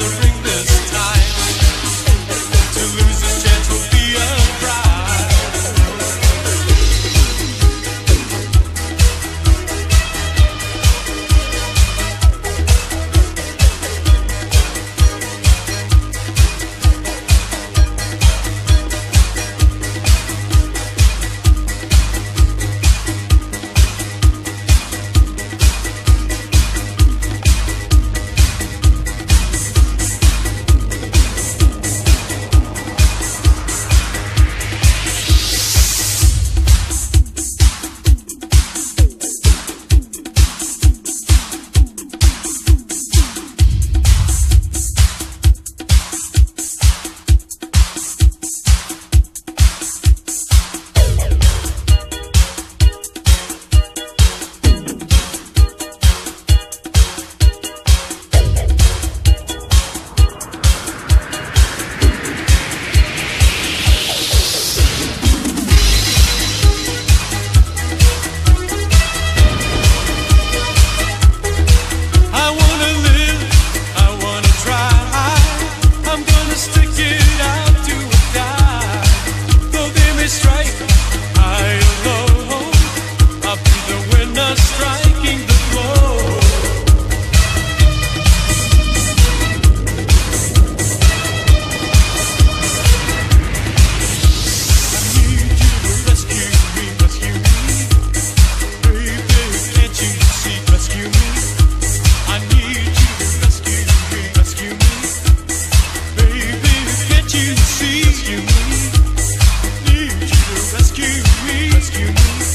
I You.